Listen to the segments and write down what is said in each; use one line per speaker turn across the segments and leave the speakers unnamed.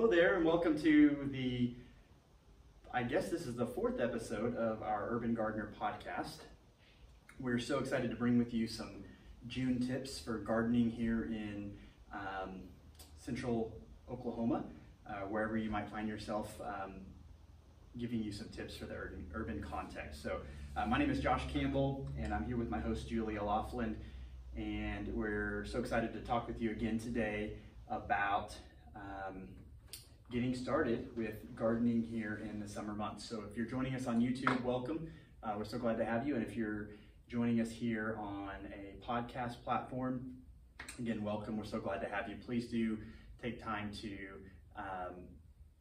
Hello there, and welcome to the, I guess this is the fourth episode of our Urban Gardener podcast. We're so excited to bring with you some June tips for gardening here in um, central Oklahoma, uh, wherever you might find yourself, um, giving you some tips for the urban, urban context. So, uh, my name is Josh Campbell, and I'm here with my host Julia Laughlin, and we're so excited to talk with you again today about um, getting started with gardening here in the summer months. So if you're joining us on YouTube, welcome. Uh, we're so glad to have you. And if you're joining us here on a podcast platform, again, welcome. We're so glad to have you. Please do take time to um,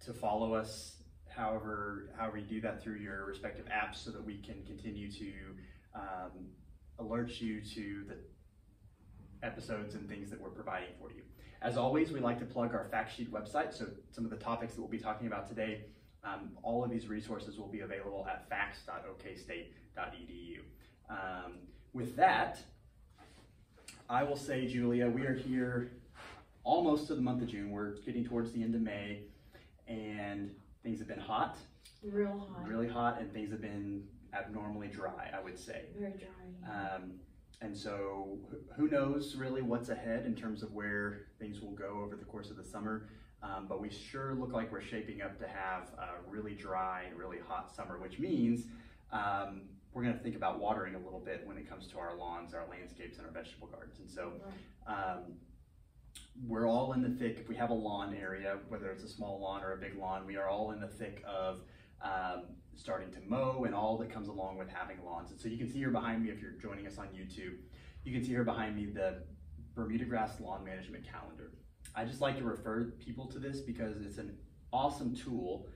to follow us. However, however you do that through your respective apps, so that we can continue to um, alert you to the episodes and things that we're providing for you. As always, we like to plug our fact sheet website. So some of the topics that we'll be talking about today, um, all of these resources will be available at facts.okstate.edu. Um, with that, I will say, Julia, we are here almost to the month of June. We're getting towards the end of May, and things have been hot.
Real hot.
Really hot, and things have been abnormally dry, I would say.
Very dry.
Um, and so, who knows really what's ahead in terms of where things will go over the course of the summer. Um, but we sure look like we're shaping up to have a really dry, really hot summer, which means um, we're going to think about watering a little bit when it comes to our lawns, our landscapes, and our vegetable gardens. And so, um, we're all in the thick. If we have a lawn area, whether it's a small lawn or a big lawn, we are all in the thick of um, starting to mow and all that comes along with having lawns. And so you can see here behind me, if you're joining us on YouTube, you can see here behind me the Bermuda Grass Lawn Management Calendar. I just like to refer people to this because it's an awesome tool,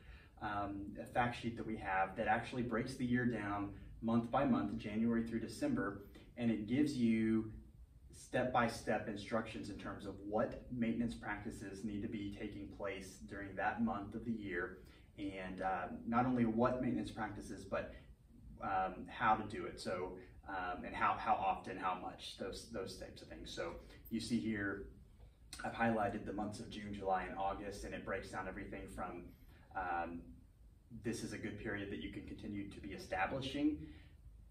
um, a fact sheet that we have that actually breaks the year down month by month, January through December, and it gives you step-by-step instructions in terms of what maintenance practices need to be taking place during that month of the year and um, not only what maintenance practices, but um, how to do it. So, um, and how, how often, how much, those, those types of things. So you see here, I've highlighted the months of June, July, and August, and it breaks down everything from um, this is a good period that you can continue to be establishing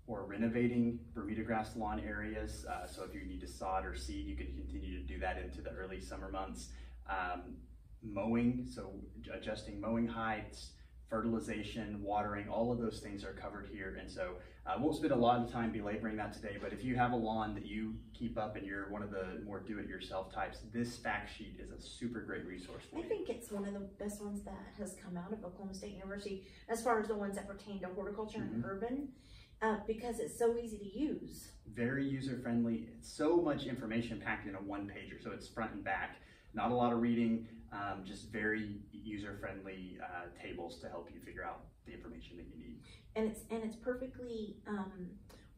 or renovating Bermuda grass lawn areas. Uh, so if you need to sod or seed, you can continue to do that into the early summer months. Um, mowing, so adjusting mowing heights, fertilization, watering, all of those things are covered here. And so I uh, won't spend a lot of time belaboring that today, but if you have a lawn that you keep up and you're one of the more do-it-yourself types, this fact sheet is a super great resource for
I
you.
think it's one of the best ones that has come out of Oklahoma State University as far as the ones that pertain to horticulture mm -hmm. and mm-hmm. urban. Uh, because it's so easy to use.
Very user friendly. So much information packed in a one pager. So it's front and back. Not a lot of reading um, just very user-friendly uh, tables to help you figure out the information that you need.
And it's and it's perfectly um,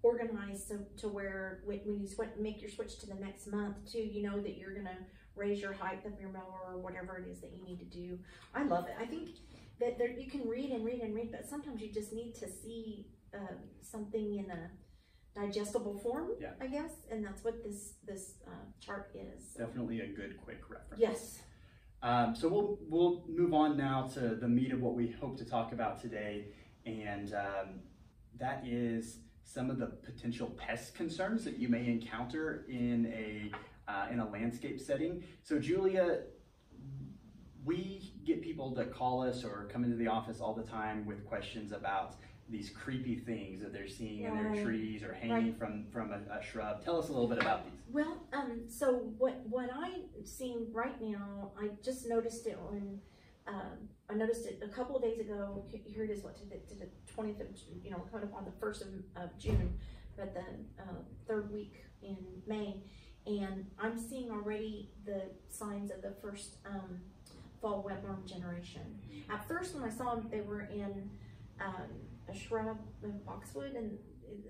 organized so to where when, you make your switch to the next month too, you know that you're gonna raise your height of your mower or whatever it is that you need to do. I love it. I think that there, you can read and read and read, but sometimes you just need to see uh, something in a digestible form,
yeah.
I guess, and that's what this this uh, chart is.
Definitely a good quick reference.
Yes.
Um, so we'll, we'll move on now to the meat of what we hope to talk about today, and um, that is some of the potential pest concerns that you may encounter in a, uh, in a landscape setting. So Julia, we get people that call us or come into the office all the time with questions about these creepy things that they're seeing in their trees or hanging right. from from a, a, shrub. Tell us a little bit about these.
Well, um, so what what I'm seeing right now, I just noticed it when um, I noticed it a couple of days ago. Here it is, what to the, to the 20th of you know coming up on the first of, of June, but the uh, third week in May, and I'm seeing already the signs of the first um, fall webworm generation. Mm-hmm. At first, when I saw them, they were in um, a shrub, a boxwood, and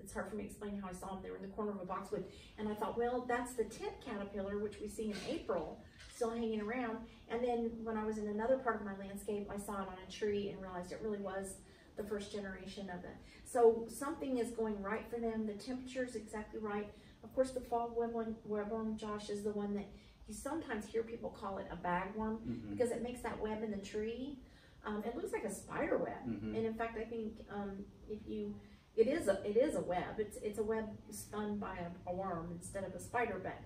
it's hard for me to explain how I saw them. They were in the corner of a boxwood. And I thought, well, that's the tent caterpillar, which we see in April, still hanging around. And then when I was in another part of my landscape, I saw it on a tree and realized it really was the first generation of it. So something is going right for them. The temperature is exactly right. Of course, the fall webworm, webworm Josh, is the one that you sometimes hear people call it a bagworm
Mhm.
because it makes that web in the tree. Um, it looks like a spider web,
Mhm.
and in fact, I think um, if you, it is a it is a web. It's it's a web spun by a, a worm instead of a spider. But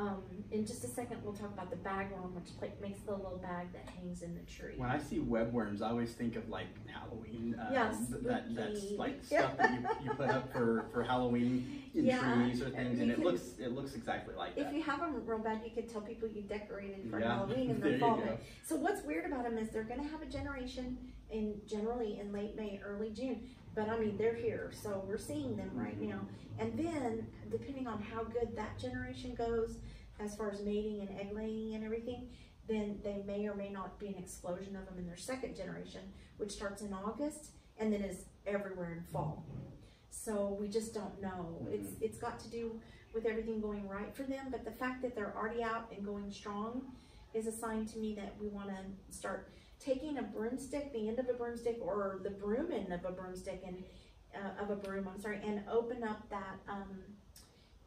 um, in just a second, we'll talk about the bagworm, which like, makes the little bag that hangs in the tree.
When I see webworms, I always think of like Halloween. Um, th- that that's like stuff that you, you put up for, for Halloween in
Yeah,
trees or things, and it looks it looks exactly like
If
that.
you have them real bad, you could tell people you decorated for
Yeah,
Halloween in the fall. So what's weird about them is they're gonna have a generation in generally in late May, early June. But I mean, they're here, so we're seeing them right
Mhm.
now. And then, depending on how good that generation goes, as far as mating and egg laying and everything, then they may or may not be an explosion of them in their second generation, which starts in August and then is everywhere in fall. So we just don't know. It's it's got to do with everything going right for them, but the fact that they're already out and going strong is a sign to me that we want to start taking a broomstick, the end of a broomstick, or the broom end of a broomstick, and uh, of a broom. I'm sorry, and open up that um,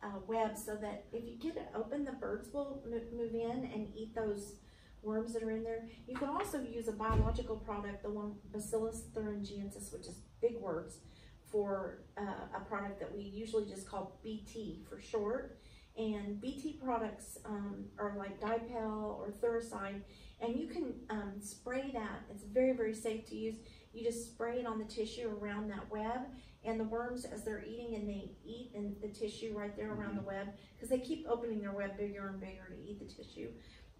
uh, web so that if you get it open, the birds will move in and eat those worms that are in there. You can also use a biological product, the one Bacillus thuringiensis, which is big words, for uh, a product that we usually just call BT for short. And BT products um, are like Dipel or Thuricide, and you can um, spray that. It's very, very safe to use. You just spray it on the tissue around that web, and the worms, as they're eating, and they eat in the tissue right there around the web, because they keep opening their web bigger and bigger to eat the tissue,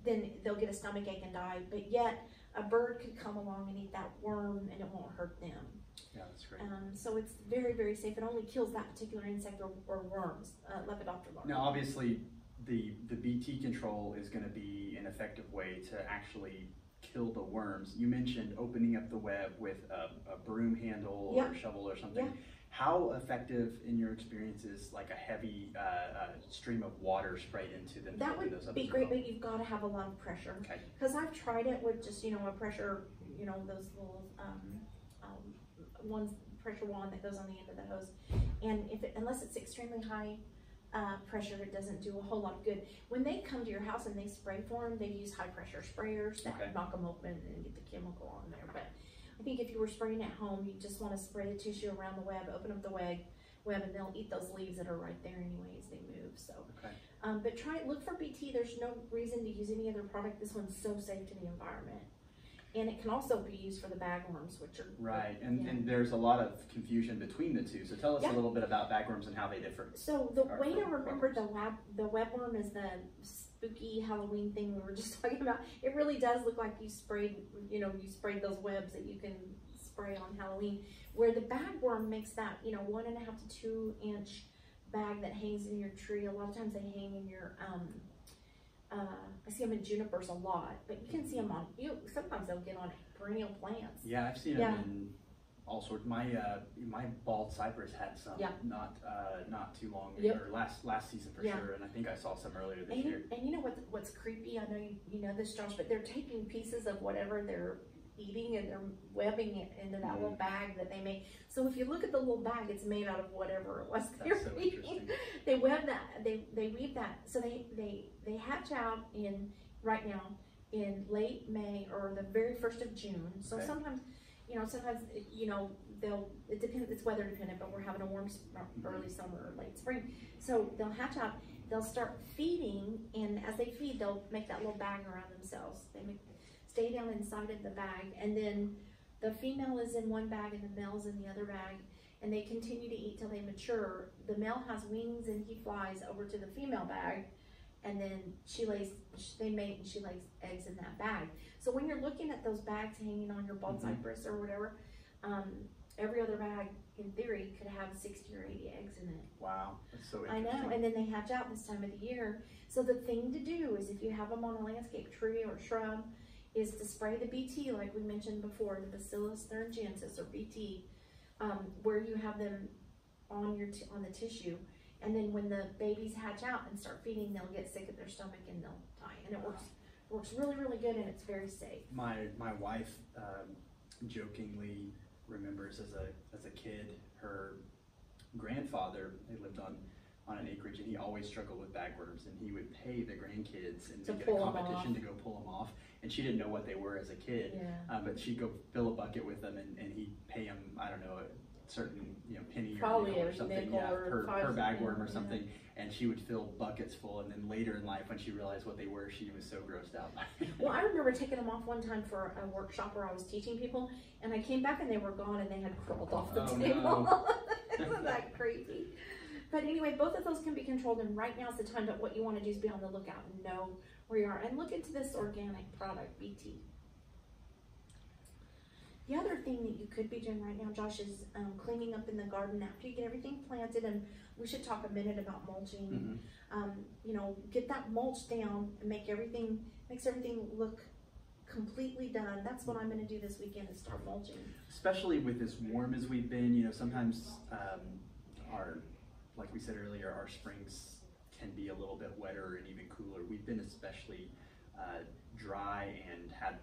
then they'll get a stomach ache and die. But yet, a bird could come along and eat that worm, and it won't hurt them.
Yeah, that's great.
Um, so it's very, very safe. It only kills that particular insect or, or worms, uh, Lepidoptera larvae.
Now, obviously, the the BT control is going to be an effective way to actually kill the worms. You mentioned opening up the web with a, a broom handle or
Yeah.
shovel or something.
Yeah.
How effective, in your experience, is like a heavy uh, uh, stream of water sprayed into them?
That
those
Be great,
well?
but you've got to have a lot of pressure.
Okay.
Because I've tried it with just, you know, a pressure, you know, those little, um, ones, pressure wand that goes on the end of the hose. And if it, unless it's extremely high, uh, pressure, it doesn't do a whole lot of good. When they come to your house and they spray for them, they use high pressure sprayers that
Okay.
knock them open and get the chemical on there. But I think if you were spraying at home, you just want to spray the tissue around the web, open up the web, web, and they'll eat those leaves that are right there anyway as they move. So,
Okay.
um, but try look for BT. There's no reason to use any other product. This one's so safe to the environment, and it can also be used for the bagworms, which are
Right, and,
Yeah.
and there's a lot of confusion between the two. So tell us
Yeah.
a little bit about bagworms and how they differ.
So the way to remember the web the webworm is the spooky Halloween thing we were just talking about. It really does look like you sprayed, you know, you sprayed those webs that you can spray on Halloween. Where the bagworm makes that, you know, one and a half to two inch bag that hangs in your tree. A lot of times they hang in your um. Uh, I see them in junipers a lot, but you can see them on you. Sometimes they'll get on perennial plants.
Yeah, I've seen
Yeah.
them in all sorts. My uh, my bald cypress had some
Yeah.
not uh, not too long
Yep.
or last last season for
Yeah.
sure, and I think I saw some earlier this
And
year.
and you know what? What's creepy? I know you, you know this, Josh, but they're taking pieces of whatever they're eating and they're webbing it into that little mm. bag that they make. So if you look at the little bag, it's made out of whatever it was they're
so
eating. They web that. They they weave that. So they they they hatch out in right now in late May or the very first of June. So
Okay.
sometimes. You know, sometimes you know they'll. It depends. It's weather dependent, but we're having a warm early summer or late spring, so they'll hatch out they'll start feeding and as they feed they'll make that little bag around themselves they make, stay down inside of the bag and then the female is in one bag and the male's in the other bag and they continue to eat till they mature the male has wings and he flies over to the female bag and then she lays they mate and she lays eggs in that bag so when you're looking at those bags hanging on your bald
Mhm.
cypress or whatever um, every other bag in theory could have 60 or 80 eggs in it
Wow, that's so
I know, and then they hatch out this time of the year. So the thing to do is if you have them on a landscape tree or shrub, is to spray the BT like we mentioned before, the Bacillus thuringiensis or BT, um, where you have them on your t- on the tissue, and then when the babies hatch out and start feeding, they'll get sick at their stomach and they'll die. And it works works really really good and it's very safe.
My my wife um, jokingly remembers as a as a kid her grandfather they lived on on an acreage, and he always struggled with bagworms, and he would pay the grandkids and
To
make it
pull
a
'em
competition
off.
to go pull them off. And she didn't know what they were as a kid,
Yeah.
uh, but she'd go fill a bucket with them, and, and he'd pay them, I don't know, a certain you know penny or,
Probably
nickel or
a
something,
nickel
yeah,
or
per,
five
per
cent,
bagworm or
yeah.
something. And she would fill buckets full, and then later in life, when she realized what they were, she was so grossed out. by it.
Well, I remember taking them off one time for a workshop where I was teaching people, and I came back and they were gone and they had crawled off the
Oh,
table. Isn't that crazy? But anyway, both of those can be controlled, and right now is the time that what you want to do is be on the lookout and know where you are, and look into this organic product, BT. The other thing that you could be doing right now, Josh, is um, cleaning up in the garden after you get everything planted, and we should talk a minute about mulching
Mhm.
um, you know, get that mulch down and make everything, makes everything look completely done. That's what I'm gonna do this weekend is start mulching.
especially with as warm as we've been, you know, sometimes um, our, like we said earlier, our springs can be a little bit wetter and even cooler. We've been especially uh, dry and had,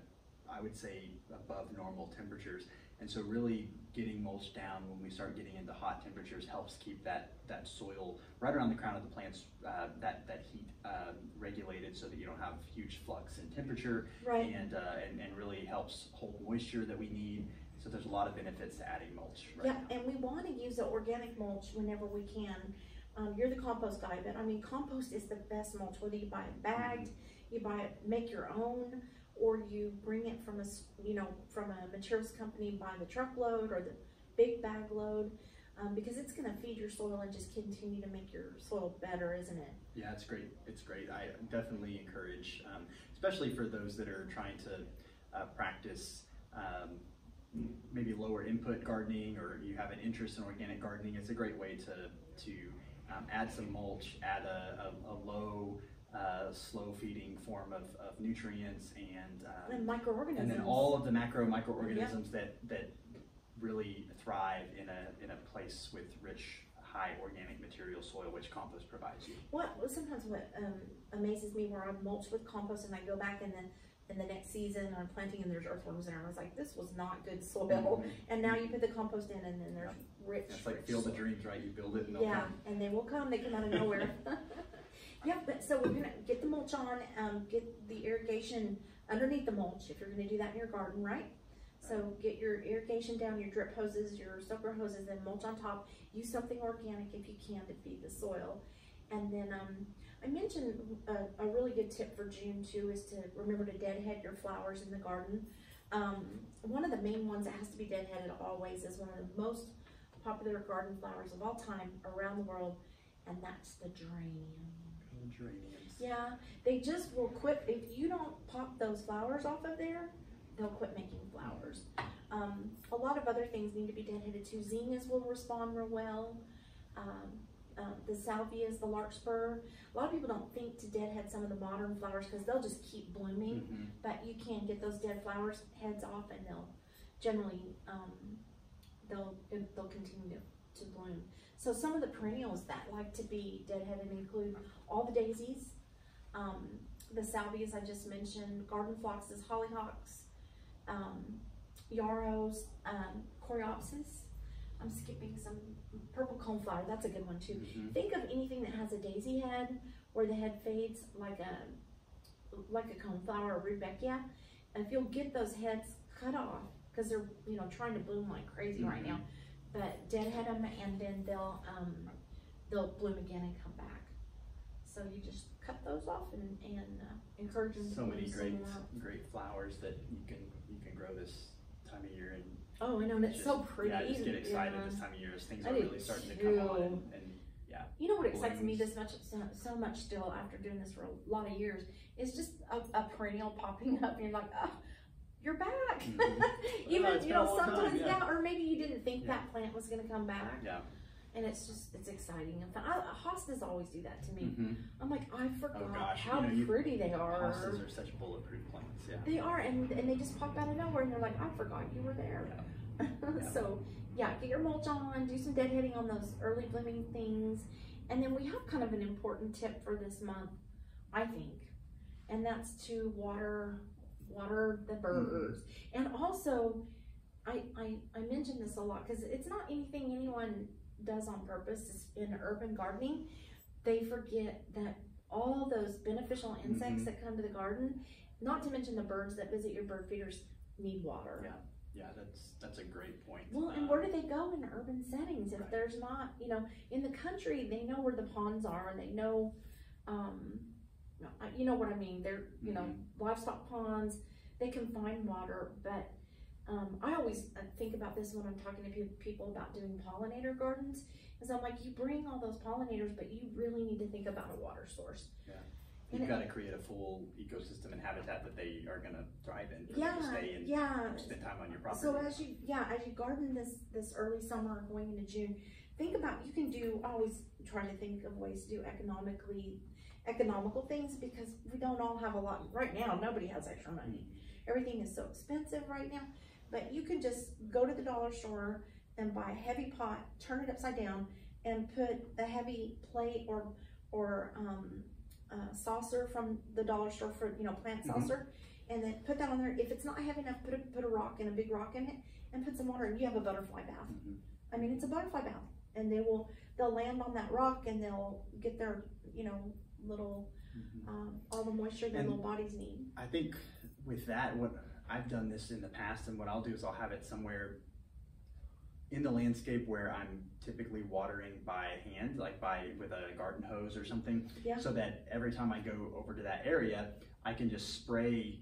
I would say, above normal temperatures. And so really getting mulch down when we start getting into hot temperatures helps keep that, that soil right around the crown of the plants, uh, that, that heat um, regulated so that you don't have huge flux in temperature
Right.
and, uh, and, and really helps hold moisture that we need. So there's a lot of benefits to adding mulch right
Yeah,
now.
and we wanna use the organic mulch whenever we can. Um, you're the compost guy, but I mean, compost is the best mulch, whether you buy it bagged, you buy it, make your own, or you bring it from a, s- you know, from a materials company by the truckload or the big bag load. Um, because it's gonna feed your soil and just continue to make your soil better, isn't it?
Yeah, it's great. It's great. I definitely encourage, um, especially for those that are trying to uh, practice um, maybe lower input gardening or you have an interest in organic gardening. It's a great way to to um, add some mulch, add a, a, a low, uh, slow feeding form of, of nutrients, and um,
And microorganisms.
and then all of the macro microorganisms that that really thrive in a in a place with rich high organic material soil which compost provides you
What what- sometimes what um, amazes me where I mulch with compost and I go back and then in the next season I'm planting and there's earthworms in there I was like this was not good soil
Mhm.
and now you put the compost in and then there's rich.
it's like field of dreams right you build it and
Yeah,
come
and they will come. They come out of nowhere. yep. But so we're gonna get the mulch on. Um, get the irrigation underneath the mulch if you're gonna do that in your garden, right? So get your irrigation down, your drip hoses, your soaker hoses, and mulch on top. Use something organic if you can to feed the soil. And then um, I mentioned a, a really good tip for June too is to remember to deadhead your flowers in the garden. Um, one of the main ones that has to be deadheaded always is one of the most popular garden flowers of all time around the world, and that's the geranium.
geraniums
Yeah, they just will quit if you don't pop those flowers off of there. They'll quit making flowers. Um, a lot of other things need to be deadheaded too. Zinnias will respond real well. Um, um, the salvias, the larkspur. A lot of people don't think to deadhead some of the modern flowers because they'll just keep blooming.
Mhm.
But you can get those dead flowers heads off, and they'll generally um, they'll they'll continue to, to bloom. So some of the perennials that like to be deadheaded include all the daisies, um, the salvias I just mentioned, garden phloxes, hollyhocks, um, yarrows, um, coreopsis. I'm skipping some purple coneflower. That's a good one too.
Mhm.
Think of anything that has a daisy head, where the head fades like a like a coneflower or rudbeckia. If you'll get those heads cut off, because they're you know trying to bloom like crazy right now, but deadhead them and then they'll um, they'll bloom again and come back. So you just cut those off and and uh, encourage them. to
so many great great flowers that you can you can grow this time of year and
Oh, I know, and it's
just-
so pretty.
yeah I just get excited
Yeah.
this time of year as things
I
are really starting to come on
too.
and, yeah,
You know what excites me this much, so, so much still after doing this for a lot of years, is just a, a perennial popping up and you're like, oh, you're back.
Mhm.
Even,
Oh,
you know,
long time,
sometimes,
yeah.
yeah. or maybe you didn't think
Yeah.
that plant was gonna come back.
yeah
And it's just, it's exciting and fun. I, hostas always do that to me.
Mhm.
I'm like, I forgot
Oh,
how
you know, you-
pretty they are.
hostas are such bulletproof plants yeah
They are, and, and they just pop out of nowhere and you're like, I forgot you were there.
Yeah. Yeah.
so yeah, get your mulch on, do some deadheading on those early blooming things. And then we have kind of an important tip for this month, I think. And that's to water water the birds. And also I, I I mention this a lot because it's not anything anyone does on purpose is in urban gardening, they forget that all those beneficial insects that come to the garden, not to mention the birds that visit your bird feeders, need water.
Yeah. Yeah, that's that's a great point.
Well, and
Um,
where do they go in urban settings if
Right.
there's not, you know, in the country, they know where the ponds are and they know, um, you know what I mean, they're, you know,
Mm-hmm.
livestock ponds, they can find water, but, um, I always uh, think about this when I'm talking to people about doing pollinator gardens, is I'm like, you bring all those pollinators, but you really need to think about a water source.
Yeah.
You've
got to create a full ecosystem and habitat that they are going to thrive in for them to
Yeah,
and
yeah,
spend time on your property.
So as you, yeah, as you garden this, this early summer going into June, think about, you can do, always try to think of ways to do economically, economical things because we don't all have a lot, right now, nobody has extra money. Everything is so expensive right now, but you can just go to the dollar store and buy a heavy pot, turn it upside down and put a heavy plate or, or, um, uh, saucer from the dollar store for, you know, plant
Mhm.
saucer and then put that on there. If it's not heavy enough, put a, put a rock and a big rock in it and put some water and you have a butterfly bath.
Mhm.
I mean, it's a butterfly bath and they will, they'll land on that rock and they'll get their, you know, little,
Mhm.
um, all the moisture their
And-
little bodies need.
I think with that, what I've done this in the past, and what I'll do is I'll have it somewhere in the landscape where I'm typically watering by hand, like by with a garden hose or something,
Yeah.
so that every time I go over to that area, I can just spray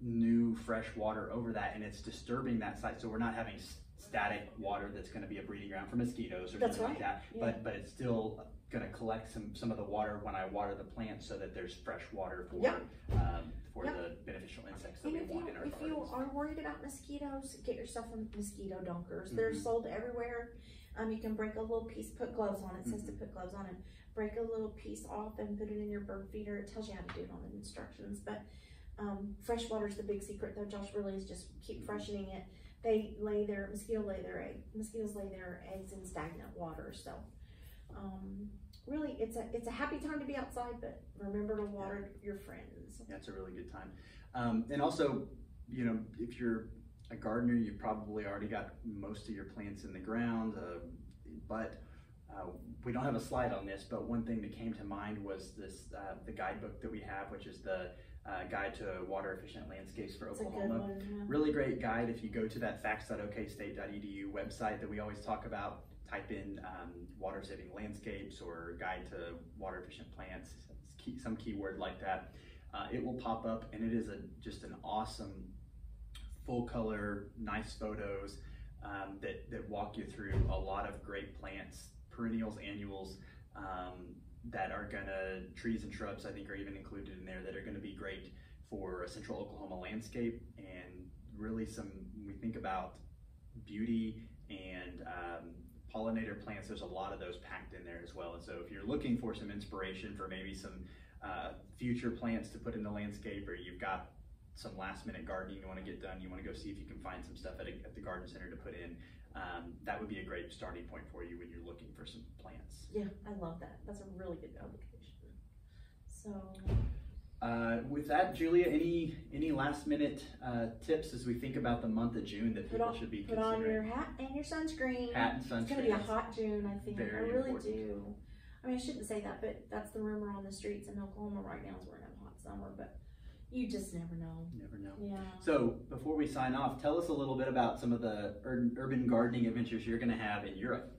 new fresh water over that, and it's disturbing that site. So we're not having static water that's going to be a breeding ground for mosquitoes or
That's
something like that.
yeah.
But but it's still going to collect some some of the water when I water the plants, so that there's fresh water for
Yeah.
um, for
Yeah.
the beneficial insects that
And
we
if you,
in our
if you are worried about mosquitoes, get yourself some mosquito dunkers. They're
Mhm.
sold everywhere. Um, you can break a little piece, put gloves on. It says to
Mhm.
put gloves on and break a little piece off and put it in your bird feeder. It tells you how to do it on the instructions. But um, fresh water is the big secret, though. Josh really is just keep
Mhm.
freshening it. They lay their mosquito lay their egg. Mosquitoes lay their eggs in stagnant water. So um, really, it's a it's a happy time to be outside. But remember to water your friends.
That's a really good time. Um, and also, you know, if you're a gardener, you've probably already got most of your plants in the ground. Uh, but uh, we don't have a slide on this, but one thing that came to mind was this uh, the guidebook that we have, which is the uh, Guide to Water Efficient Landscapes for Oklahoma.
one. Yeah.
Really great guide. If you go to that facts.okstate.edu website that we always talk about, type in um, water saving landscapes or guide to water efficient plants, some keyword like that. Uh, it will pop up and it is a just an awesome full color, nice photos um, that, that walk you through a lot of great plants, perennials, annuals, um, that are gonna, trees and shrubs I think are even included in there that are gonna be great for a central Oklahoma landscape and really some, we think about beauty and um, pollinator plants, there's a lot of those packed in there as well. And so if you're looking for some inspiration for maybe some uh, future plants to put in the landscape or you've got some last minute gardening you want to get done, you want to go see if you can find some stuff at, a, at the garden center to put in, um, that would be a great starting point for you when you're looking for some plants.
Yeah, I love that. That's a really good publication. So,
Uh, with that, Julia, any any last minute uh, tips as we think about the month of June that people
on-
should be
put on your hat and your sunscreen.
Hat and sunscreen.
It's gonna be a hot June, I think. I really
important.
do. I mean, I shouldn't say that, but that's the rumor on the streets in Oklahoma right now is we're gonna a hot summer, but you just never know.
Never know.
Yeah.
So before we sign off, tell us a little bit about some of the ur- urban gardening adventures you're going to have in Europe.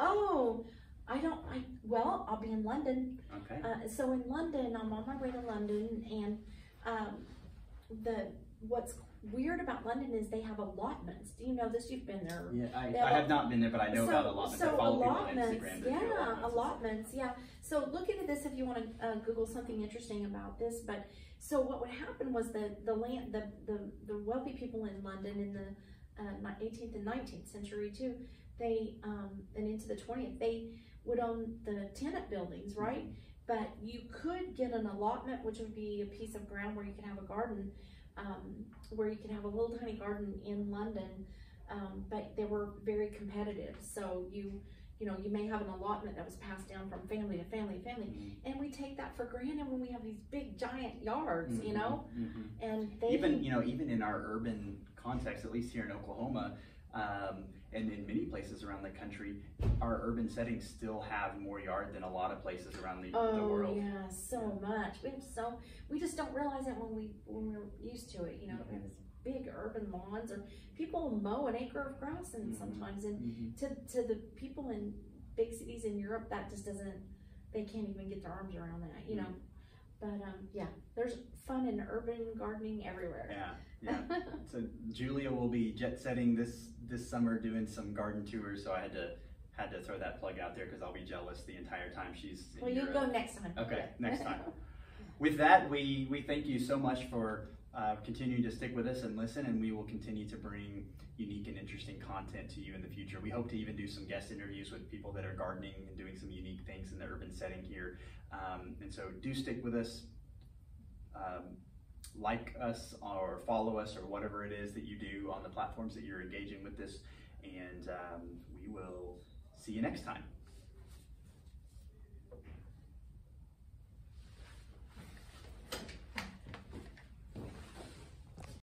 Oh, I don't, I, well, I'll be in London.
Okay.
Uh, so in London, I'm on my way to London and, um, the, what's weird about London is they have allotments. Do you know this? You've been there.
Yeah, I, I have not been there, but I know
so,
about allotments.
So
follow people on
allotments, yeah,
allotments.
allotments, yeah. So look into this if you want to uh, Google something interesting about this. But so what would happen was the the land the the, the wealthy people in London in the uh, 18th and 19th century too, they um, and into the 20th they would own the tenant buildings, right? But you could get an allotment, which would be a piece of ground where you can have a garden, um, where you can have a little tiny garden in London. Um, but they were very competitive. So you, you know, you may have an allotment that was passed down from family to family to family,
Mhm.
and we take that for granted when we have these big giant yards, you
Mhm,
know.
mhm.
And they
even you know even in our urban context, at least here in Oklahoma, um, and in many places around the country, our urban settings still have more yard than a lot of places around the, the
Oh,
world.
yeah, so much. We have so, we just don't realize it when we, when we're used to it, you know, we have big urban lawns or people mow an acre of grass and
Mhm.
sometimes and
Mhm.
to, to the people in big cities in Europe, that just doesn't, they can't even get their arms around that, you know? But, um, yeah, there's fun in urban gardening everywhere.
Yeah, yeah. So Julia will be jet setting this this summer, doing some garden tours. So I had to had to throw that plug out there because I'll be jealous the entire time she's.
Well, you go next time.
Okay, next time. With that, we we thank you so much for uh, continuing to stick with us and listen, and we will continue to bring unique and interesting content to you in the future. We hope to even do some guest interviews with people that are gardening and doing some unique things in the urban setting here. Um, and so, do stick with us. Um, like us or follow us or whatever it is that you do on the platforms that you're engaging with this, and um, we will see you next time.